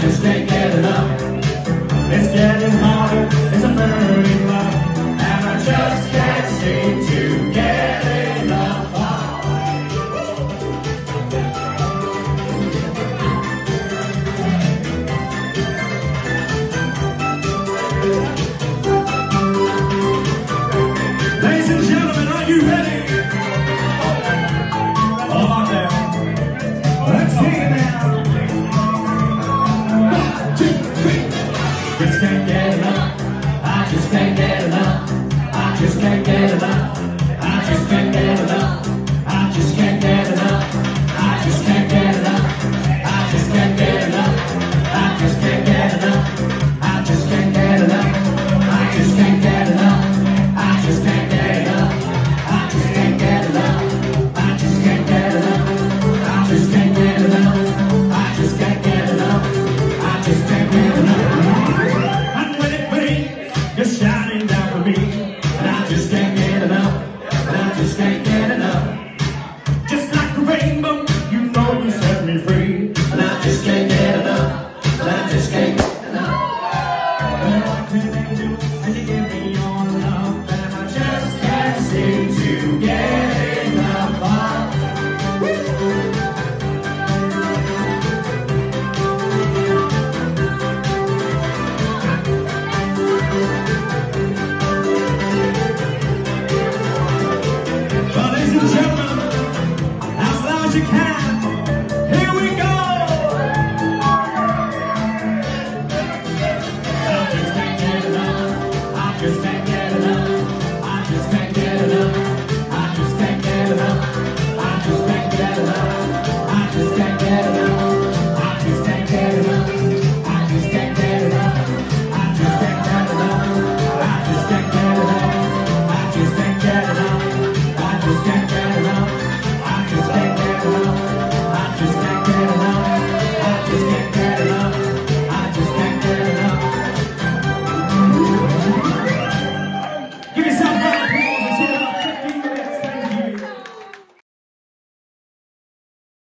just make can't get enough. I just can't get enough. I just can't. enough. Just like a rainbow, you know you set me free. And I just can't get enough. And I just can't get enough.